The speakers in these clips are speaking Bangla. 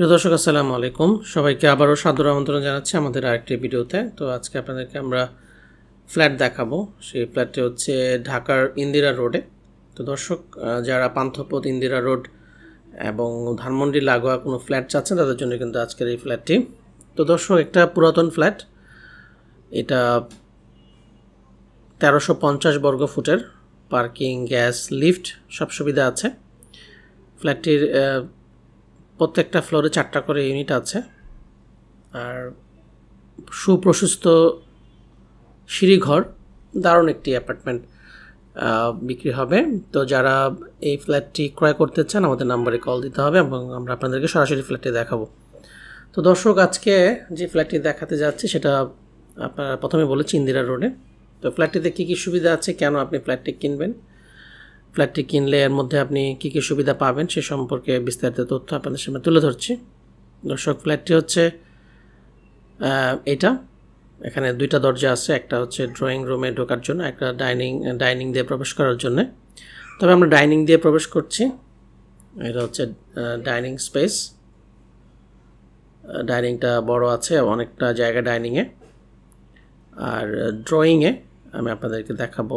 প্রিয় দর্শক, আসসালামু আলাইকুম। সবাইকে আবারও সাদর আমন্ত্রণ জানাচ্ছি আমাদের আরেকটি ভিডিওতে। তো আজকে আপনাদেরকে আমরা ফ্ল্যাট দেখাবো। সেই ফ্ল্যাটটি হচ্ছে ঢাকার ইন্দিরা রোডে। তো দর্শক যারা পান্থপথ ইন্দিরা রোড এবং ধানমন্ডি লাগোয়া কোনো ফ্ল্যাট চাচ্ছেন, তাদের জন্য কিন্তু আজকের এই ফ্ল্যাটটি। তো দর্শক, একটা পুরাতন ফ্ল্যাট। এটা তেরোশো পঞ্চাশ বর্গ ফুটের। পার্কিং, গ্যাস, লিফট, সব সুবিধা আছে। ফ্ল্যাটটির প্রত্যেকটা ফ্লোরে চারটা করে ইউনিট আছে। আর সুপ্রশস্ত সিঁড়িঘর, দারুণ একটি অ্যাপার্টমেন্ট বিক্রি হবে। তো যারা এই ফ্ল্যাটটি ক্রয় করতে চান, আমাদের নাম্বারে কল দিতে হবে এবং আমরা আপনাদেরকে সরাসরি ফ্ল্যাটটি দেখাবো। তো দর্শক, আজকে যে ফ্ল্যাটটি দেখাতে যাচ্ছি, সেটা আপনারা প্রথমে বলেছি ইন্দিরা রোডে। তো ফ্ল্যাটটিতে কী কী সুবিধা আছে, কেন আপনি ফ্ল্যাটটি কিনবেন? ফ্ল্যাটটি কিনলে এর মধ্যে আপনি কী কী সুবিধা পাবেন সে সম্পর্কে বিস্তারিত তথ্য আপনাদের সামনে তুলে ধরছি। দর্শক, ফ্ল্যাটটি হচ্ছে এটা। এখানে দুইটা দরজা আছে, একটা হচ্ছে ড্রয়িং রুমে ঢোকার জন্য, একটা ডাইনিং ডাইনিং দিয়ে প্রবেশ করার জন্য। তবে আমরা ডাইনিং দিয়ে প্রবেশ করছি। এটা হচ্ছে ডাইনিং স্পেস ডাইনিংটা বড় আছে, অনেকটা জায়গা ডাইনিংয়ে আর ড্রয়িংয়ে আমি আপনাদেরকে দেখাবো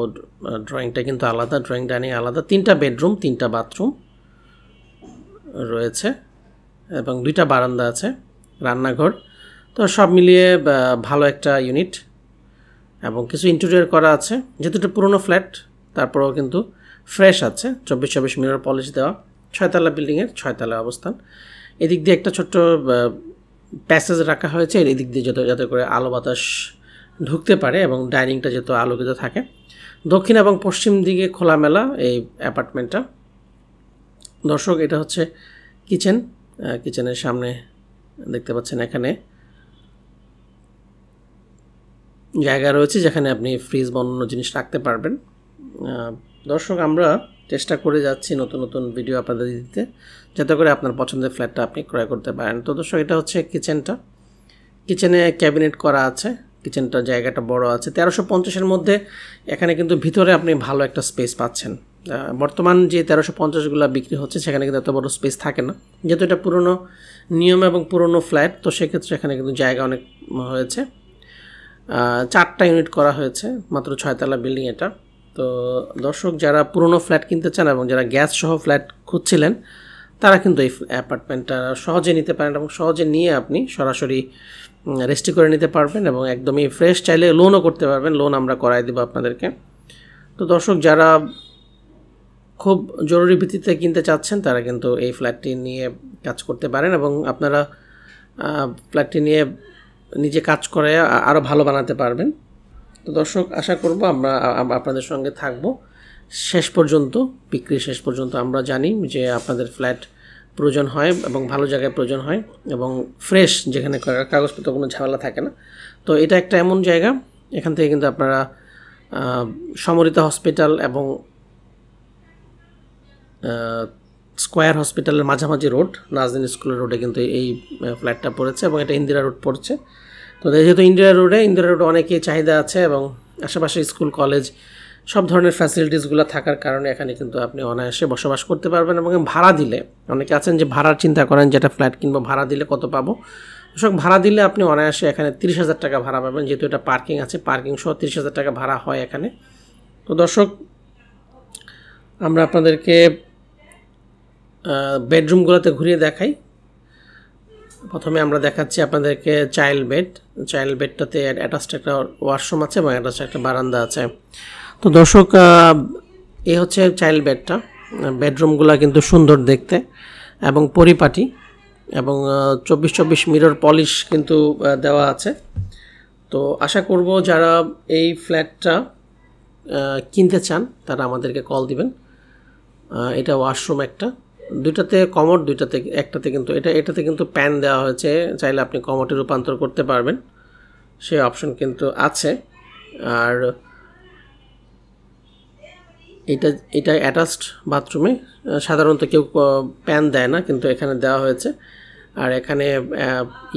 ড্রয়িংটা কিন্তু আলাদা ড্রয়িং ডাইনিং আলাদা। তিনটা বেডরুম তিনটা বাথরুম রয়েছে এবং দুইটা বারান্দা আছে, রান্নাঘর। তো সব মিলিয়ে ভালো একটা ইউনিট এবং কিছু ইন্টেরিয়র করা আছে, যেহেতু এটা পুরোনো ফ্ল্যাট তারপরেও কিন্তু ফ্রেশ আছে, চব্বিশ চব্বিশ মিনিট পলিশ দেওয়া, ছয়তলা বিল্ডিংয়ের ছয়তলা অবস্থান। এদিক দিয়ে একটা ছোট্ট প্যাসেজ রাখা হয়েছে এদিক দিয়ে যাতে যাতে করে আলো বাতাস ঢুকতে পারে এবং ডাইনিংটা যেহেতু আলোকিত থাকে। দক্ষিণ এবং পশ্চিম দিকে খোলামেলা এই অ্যাপার্টমেন্টটা। দর্শক, এটা হচ্ছে কিচেন। কিচেনের সামনে দেখতে পাচ্ছেন এখানে জায়গা রয়েছে যেখানে আপনি ফ্রিজ বা জিনিস রাখতে পারবেন। দর্শক, আমরা চেষ্টা করে যাচ্ছি নতুন নতুন ভিডিও আপনাদের দিতে যাতে করে আপনার পছন্দের ফ্ল্যাটটা আপনি ক্রয় করতে পারেন। তো দর্শক, এটা হচ্ছে কিচেনটা। কিচেনে ক্যাবিনেট করা আছে। কিচেনটা জায়গাটা বড় আছে। তেরোশো পঞ্চাশের মধ্যে এখানে কিন্তু ভিতরে আপনি ভালো একটা স্পেস পাচ্ছেন। বর্তমান যে তেরোশো পঞ্চাশগুলো বিক্রি হচ্ছে, সেখানে কিন্তু এত বড় স্পেস থাকে না। যেহেতু এটা পুরনো নিয়ম এবং পুরনো ফ্ল্যাট তো সেক্ষেত্রে এখানে কিন্তু জায়গা অনেক হয়েছে। চারটা ইউনিট করা হয়েছে, মাত্র ছয়তলা বিল্ডিং এটা। তো দর্শক, যারা পুরনো ফ্ল্যাট কিনতে চান এবং যারা গ্যাস সহ ফ্ল্যাট খুঁজছিলেন, তারা কিন্তু এই অ্যাপার্টমেন্টটা সহজে নিতে পারেন এবং সহজে নিয়ে আপনি সরাসরি রেজিস্ট্রি করে নিতে পারবেন এবং একদমই ফ্রেশ চাইলে লোনও করতে পারবেন। লোন আমরা করাই দেবো আপনাদেরকে। তো দর্শক, যারা খুব জরুরি ভিত্তিতে কিনতে চাচ্ছেন, তারা কিন্তু এই ফ্ল্যাটটি নিয়ে কাজ করতে পারেন এবং আপনারা ফ্ল্যাটটি নিয়ে নিজে কাজ করে আরও ভালো বানাতে পারবেন। তো দর্শক, আশা করব আমরা আপনাদের সঙ্গে থাকব। শেষ পর্যন্ত বিক্রি শেষ পর্যন্ত আমরা জানি যে আপনাদের ফ্ল্যাট প্রয়োজন হয় এবং ভালো জায়গায় প্রয়োজন হয় এবং ফ্রেশ যেখানে কাগজপত্র কোনো ঝামেলা থাকে না। তো এটা একটা এমন জায়গা, এখান থেকে কিন্তু আপনারা সমরিতা হসপিটাল এবং স্কোয়ার হসপিটালের মাঝামাঝি রোড নাজদিন স্কুলের রোডে কিন্তু এই ফ্ল্যাটটা পড়েছে এবং এটা ইন্দিরা রোড পড়ছে। তো যেহেতু ইন্দিরা রোডে ইন্দিরা রোডে অনেকেই চাহিদা আছে এবং আশেপাশে স্কুল কলেজ সব ধরনের ফ্যাসিলিটিসগুলো থাকার কারণে এখানে কিন্তু আপনি অনায়াসে বসবাস করতে পারবেন এবং ভাড়া দিলে, অনেকে আছেন যে ভাড়ার চিন্তা করেন যেটা ফ্ল্যাট কিনবো, ভাড়া দিলে কত পাবো? সব ভাড়া দিলে আপনি অনায়াসে এখানে তিরিশ হাজার টাকা ভাড়া পাবেন, যেহেতু এটা পার্কিং আছে পার্কিং সহ তিরিশ হাজার টাকা ভাড়া হয় এখানে। তো দর্শক, আমরা আপনাদেরকে বেডরুমগুলোতে ঘুরিয়ে দেখাই। প্রথমে আমরা দেখাচ্ছি আপনাদেরকে চাইল্ড বেড চাইল্ড বেডটাতে অ্যাটাচড একটা ওয়াশরুম আছে এবং অ্যাটাচড একটা বারান্দা আছে। তো দর্শক এ হচ্ছে চাইল্ড বেডটা বেডরুমগুলো কিন্তু সুন্দর দেখতে এবং পরিপাটি এবং চব্বিশ চব্বিশ মিরর পলিশ কিন্তু দেওয়া আছে। তো আশা করব যারা এই ফ্ল্যাটটা কিনতে চান, তারা আমাদেরকে কল দিবেন। এটা ওয়াশরুম একটা। দুইটাতে কমোড, দুইটাতে একটাতে কিন্তু, এটা, এটাতে কিন্তু প্যান দেওয়া হয়েছে। চাইলে আপনি কমোডে রূপান্তর করতে পারবেন। সে অপশন কিন্তু আছে। আর এটা এটা অ্যাটাচড বাথরুমে সাধারণত কেউ প্যান দেয় না, কিন্তু এখানে দেওয়া হয়েছে। আর এখানে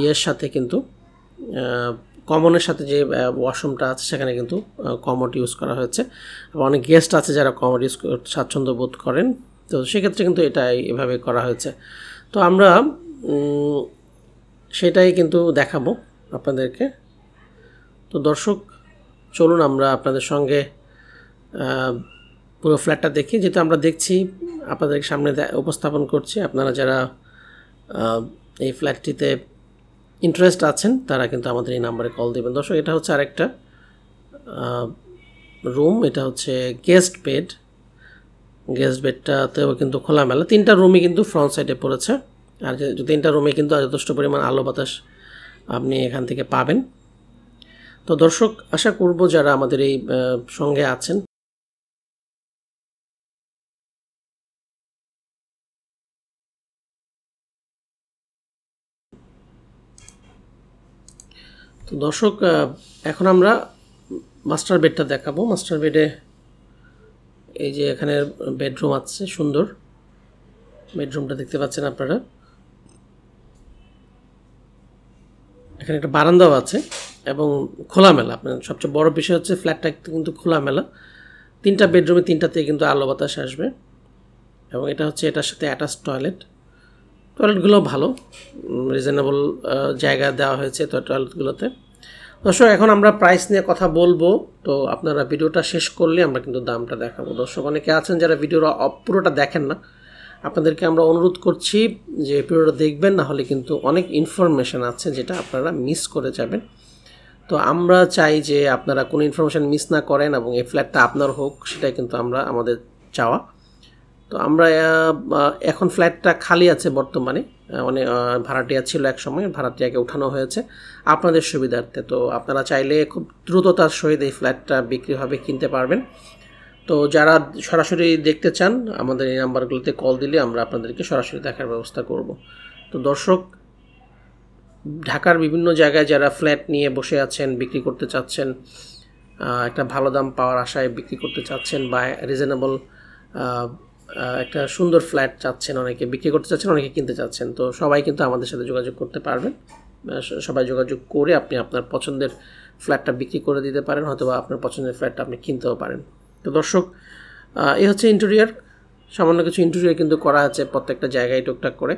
ইয়ের সাথে কিন্তু কমনের সাথে যে ওয়াশরুমটা আছে, সেখানে কিন্তু কমোড ইউজ করা হয়েছে। অনেক গেস্ট আছে যারা কমোড ইউজ স্বাচ্ছন্দ্য বোধ করেন। তো সেক্ষেত্রে কিন্তু এটা এভাবে করা হয়েছে। তো আমরা সেটাই কিন্তু দেখাবো আপনাদেরকে। তো দর্শক, চলুন আমরা আপনাদের সঙ্গে পুরো ফ্ল্যাটটা দেখি যেহেতু আমরা দেখছি, আপনাদের সামনে উপস্থাপন করছি, আপনারা যারা এই ফ্ল্যাটটিতে ইন্টারেস্ট আছেন, তারা কিন্তু আমাদের এই নাম্বারে কল দেবেন। দর্শক, এটা হচ্ছে আরেকটা রুম এটা হচ্ছে গেস্ট বেড গেস্ট বেডটাতেও কিন্তু খোলামেলা। তিনটা রুমই কিন্তু ফ্রন্ট সাইডে পড়েছে। আর তিনটা রুমে কিন্তু যথেষ্ট পরিমাণ আলো বাতাস আপনি এখান থেকে পাবেন। তো দর্শক, আশা করব যারা আমাদের এই সঙ্গে আছেন তো দর্শক এখন আমরা মাস্টার বেডটা দেখাবো। মাস্টার বেডে এই যে এখানে বেডরুম আছে, সুন্দর। বেডরুমটা দেখতে পাচ্ছেন আপনারা। এখানে একটা বারান্দাও আছে এবং খোলামেলা। আপনার সবচেয়ে বড় বিষয় হচ্ছে ফ্ল্যাটটা একটু কিন্তু খোলামেলা। তিনটা বেডরুমে তিনটাতে কিন্তু আলো বাতাস আসবে। এবং এটা হচ্ছে এটার সাথে অ্যাটাচ টয়লেট। টয়লেটগুলো ভালো রিজনেবল জায়গা দেওয়া হয়েছে তো টয়লেটগুলোতে। দর্শক, এখন আমরা প্রাইস নিয়ে কথা বলব। তো আপনারা ভিডিওটা শেষ করলে আমরা কিন্তু দামটা দেখাবো। দর্শক, অনেকে আছেন যারা ভিডিওটা অ- পুরোটা দেখেন না। আপনাদেরকে আমরা অনুরোধ করছি যে ভিডিওটা দেখবেন, না হলে কিন্তু অনেক ইনফরমেশন আছে যেটা আপনারা মিস করে যাবেন। তো আমরা চাই যে আপনারা কোনো ইনফরমেশন মিস না করেন এবং এই ফ্ল্যাটটা আপনার হোক, সেটাই কিন্তু আমরা আমাদের চাওয়া। তো আমরা এখন ফ্ল্যাটটা খালি আছে বর্তমানে। অনেক আহ, ভাড়াটিয়া ছিল এক সময় ভাড়াটিয়াকে উঠানো হয়েছে আপনাদের সুবিধার্থে। তো আপনারা চাইলে খুব দ্রুততার সহিত এই ফ্ল্যাটটা বিক্রিভাবে কিনতে পারবেন। তো যারা সরাসরি দেখতে চান আমাদের এই নাম্বারগুলোতে কল দিলে আমরা আপনাদেরকে সরাসরি দেখার ব্যবস্থা করব। তো দর্শক ঢাকার বিভিন্ন জায়গায় যারা ফ্ল্যাট নিয়ে বসে আছেন বিক্রি করতে চাচ্ছেন একটা ভালো দাম পাওয়ার আশায় বিক্রি করতে চাচ্ছেন বা রিজনেবল একটা সুন্দর ফ্ল্যাট চাচ্ছেন অনেকে, বিক্রি করতে চাচ্ছেন, অনেকে কিনতে চাচ্ছেন। তো সবাই কিন্তু আমাদের সাথে যোগাযোগ করতে পারবেন। সবাই যোগাযোগ করে আপনি আপনার পছন্দের ফ্ল্যাটটা বিক্রি করে দিতে পারেন অথবা আপনার পছন্দের ফ্ল্যাটটা আপনি কিনতেও পারেন। তো দর্শক এই হচ্ছে ইন্টেরিয়ার সামান্য কিছু ইন্টেরিয়ার কিন্তু করা আছে প্রত্যেকটা জায়গায় টুকটাক করে।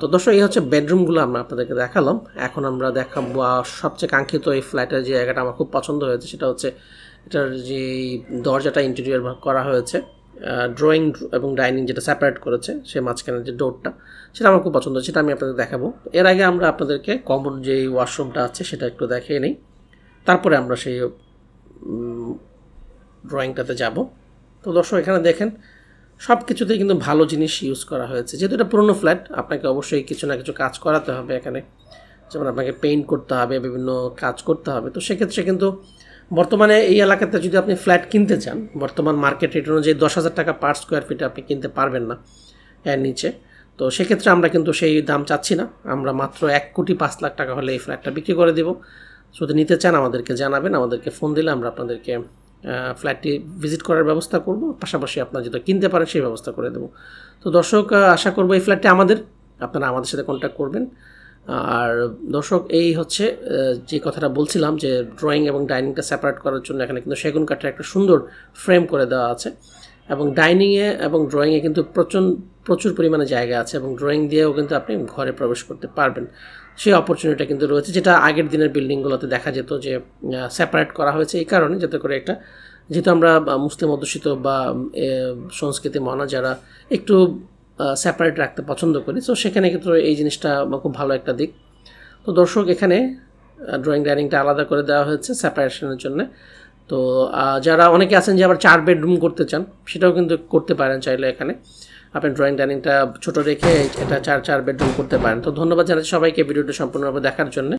তো দর্শক, এই হচ্ছে বেডরুমগুলো আমরা আপনাদেরকে দেখালাম। এখন আমরা দেখাবো সবচেয়ে কাঙ্ক্ষিত এই ফ্ল্যাটের যে জায়গাটা আমার খুব পছন্দ হয়েছে, সেটা হচ্ছে এটার যে দরজাটা ইন্টেরিয়ার করা হয়েছে। ড্রয়িং এবং ডাইনিং যেটা সেপারেট করেছে, সে মাঝখানের যে ডোরটা সেটা আমার খুব পছন্দ, সেটা আমি আপনাদের দেখাবো। এর আগে আমরা আপনাদেরকে কমন যে ওয়াশরুমটা আছে, সেটা একটু দেখিয়ে নিই। তারপরে আমরা সেই ড্রয়িংটাতে যাব। তো দর্শক, এখানে দেখেন সব কিছুতেই কিন্তু ভালো জিনিস ইউজ করা হয়েছে। যেহেতু এটা পুরনো ফ্ল্যাট আপনাকে অবশ্যই কিছু না কিছু কাজ করাতে হবে এখানে। যেমন আপনাকে পেইন্ট করতে হবে, বিভিন্ন কাজ করতে হবে। তো সেক্ষেত্রে কিন্তু বর্তমানে এই এলাকাতে যদি আপনি ফ্ল্যাট কিনতে চান, বর্তমান মার্কেট রেট অনুযায়ী দশ হাজার টাকা পার স্কোয়ার ফিটে আপনি কিনতে পারবেন না এর নিচে। তো সেক্ষেত্রে আমরা কিন্তু সেই দাম চাচ্ছি না। আমরা মাত্র এক কোটি পাঁচ লাখ টাকা হলে এই ফ্ল্যাটটা বিক্রি করে দেবো। যদি নিতে চান আমাদেরকে জানাবেন, আমাদেরকে ফোন দিলে আমরা আপনাদেরকে ফ্ল্যাটটি ভিজিট করার ব্যবস্থা করব। পাশাপাশি আপনার যেটা কিনতে পারেন সেই ব্যবস্থা করে দেবো। তো দর্শক আশা করব এই ফ্ল্যাটটি আমাদের। আপনারা আমাদের সাথে কন্ট্যাক্ট করবেন। আর দর্শক, এই হচ্ছে যে কথাটা বলছিলাম যে ড্রয়িং এবং ডাইনিংটা সেপারেট করার জন্য এখানে কিন্তু সেগুন কাঠের একটা সুন্দর ফ্রেম করে দেওয়া আছে। এবং ডাইনিংয়ে এবং ড্রয়িংয়ে কিন্তু প্রচুর প্রচুর পরিমাণে জায়গা আছে এবং ড্রয়িং দিয়েও কিন্তু আপনি ঘরে প্রবেশ করতে পারবেন। সেই অপরচুনিটিটা কিন্তু রয়েছে, যেটা আগের দিনের বিল্ডিংগুলোতে দেখা যেত যে সেপারেট করা হয়েছে এই কারণে, যাতে করে একটা, যেহেতু আমরা মুসলিম অধ্যুষিত বা সংস্কৃতি মানা যারা একটু সেপারেট রাখতে পছন্দ করি। তো সেখানে কিন্তু এই জিনিসটা খুব ভালো একটা দিক। তো দর্শক, এখানে ড্রয়িং ডাইনিংটা আলাদা করে দেওয়া হয়েছে সেপারেশনের জন্য। তো যারা অনেকে আছেন যে আবার চার বেডরুম করতে চান, সেটাও কিন্তু করতে পারেন চাইলে এখানে। আপনি ড্রয়িং ডাইনিংটা ছোট রেখে এটা চার চার বেডরুম করতে পারেন। তো ধন্যবাদ জানাচ্ছি সবাইকে ভিডিওটা সম্পূর্ণভাবে দেখার জন্য।